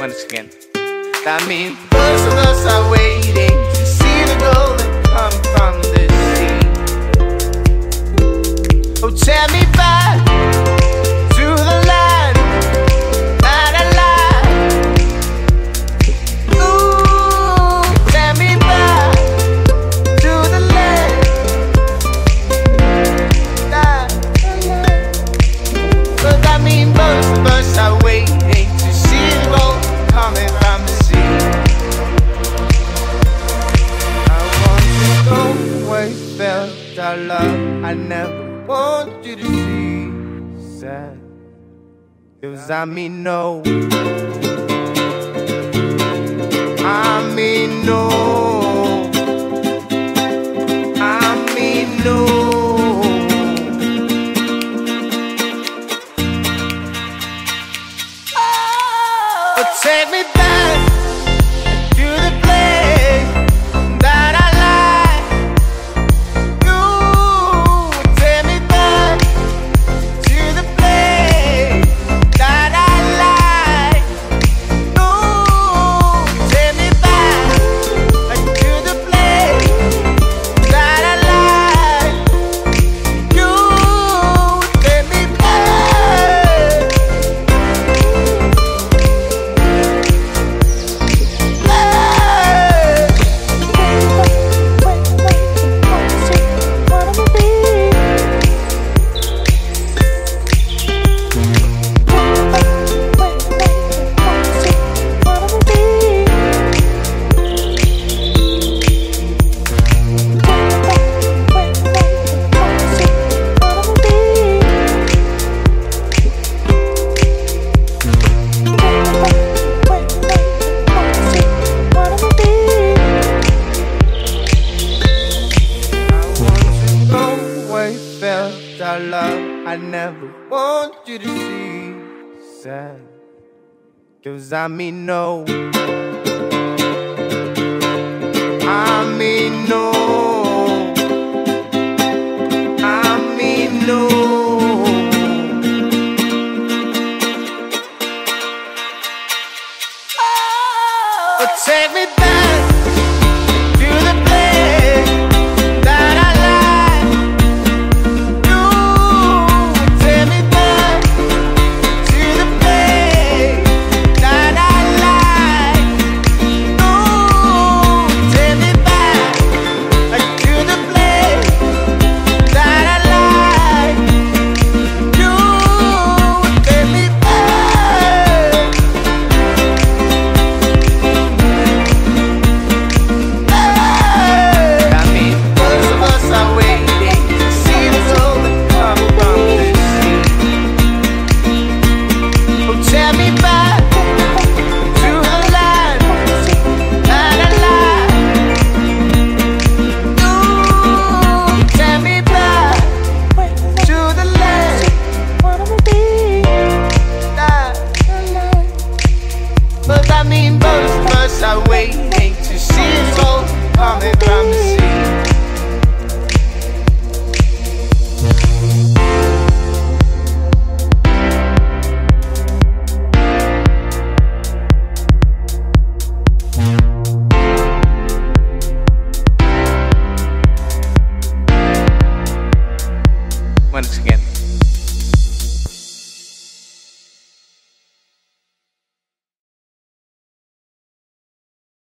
once again. That means both of us are waiting to see the golden come from the our love I never want you to see. Sad. Cause I mean no. I mean no. I mean no. Take me love I never want you to see. Sad. Cause I mean no. I mean no. I mean no. Oh, Take me I mean both of us are to see us both coming from the sea.